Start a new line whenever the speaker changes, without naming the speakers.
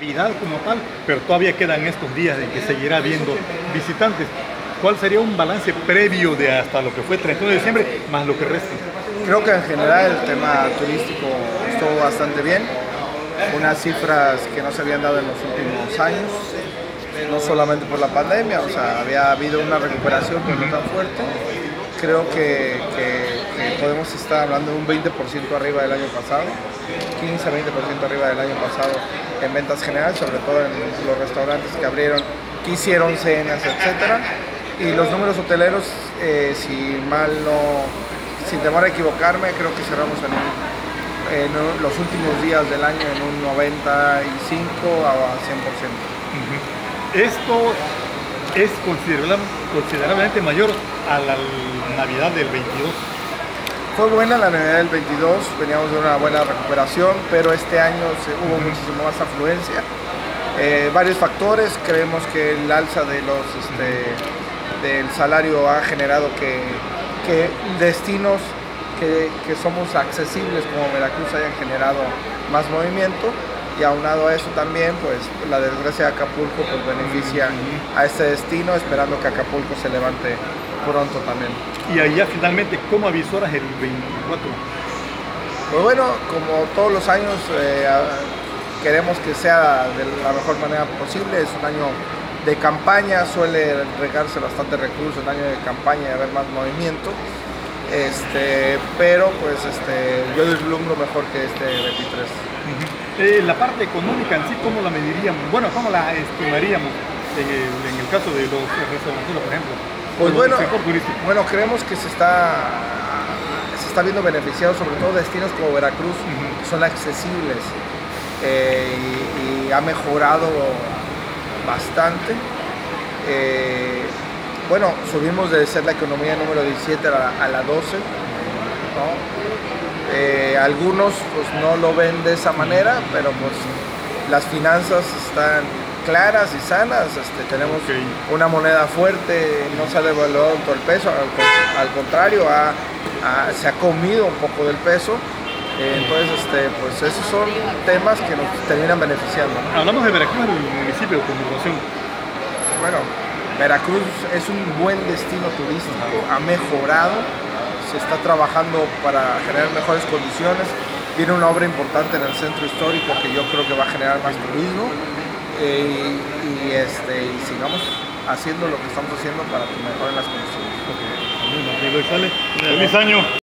Navidad como tal, pero todavía quedan estos días en que seguirá habiendo visitantes. ¿Cuál sería un balance previo de hasta lo que fue 31 de diciembre más lo que resta?
Creo que en general el tema turístico estuvo bastante bien, unas cifras que no se habían dado en los últimos años, no solamente por la pandemia, o sea, había habido una recuperación pero no tan fuerte. Creo que, podemos estar hablando de un 20% arriba del año pasado, 15-20% arriba del año pasado en ventas generales, sobre todo en los restaurantes que abrieron, que hicieron cenas, etcétera y los números hoteleros, eh, si mal no, sin temor a equivocarme, creo que cerramos en, los últimos días del año en un 95 a 100%.
Esto es considerablemente mayor a la Navidad del 22.
Fue buena la Navidad del 22, veníamos de una buena recuperación, pero este año hubo muchísimo más afluencia. Eh, varios factores, creemos que el alza de los este, del salario ha generado que, destinos que, somos accesibles como Veracruz hayan generado más movimiento y aunado a eso también pues la desgracia de Acapulco pues beneficia a este destino esperando que Acapulco se levante pronto también.
Y allá finalmente, ¿cómo avisoras el 24?
Pues bueno, como todos los años eh, queremos que sea de la mejor manera posible, es un año de campaña suele regarse bastante recursos en año de campaña y haber más movimiento. Este, pero pues este, yo deslumbro mejor que este 23.
Eh, la parte económica en sí, ¿cómo la mediríamos? Bueno, ¿cómo la estimaríamos en el, caso de los restaurantes, por ejemplo?
Pues bueno, bueno, creemos que se está, se está viendo beneficiado sobre todo destinos como Veracruz, que son accesibles eh, y ha mejorado bastante. Eh, bueno, subimos de ser la economía número 17 a la, 12. Eh, algunos pues no lo ven de esa manera, pero pues las finanzas están claras y sanas. Este, tenemos una moneda fuerte, no se ha devaluado todo el peso, al, contrario, se ha comido un poco del peso. Eh, entonces, este, pues esos son temas que nos terminan beneficiando.
Hablamos de Veracruz, el municipio con población.
Bueno, Veracruz es un buen destino turístico, ha mejorado, se está trabajando para generar mejores condiciones. Viene una obra importante en el centro histórico que yo creo que va a generar más turismo eh, y, este, y sigamos haciendo lo que estamos haciendo para que mejoren las condiciones.
Okay. Feliz año.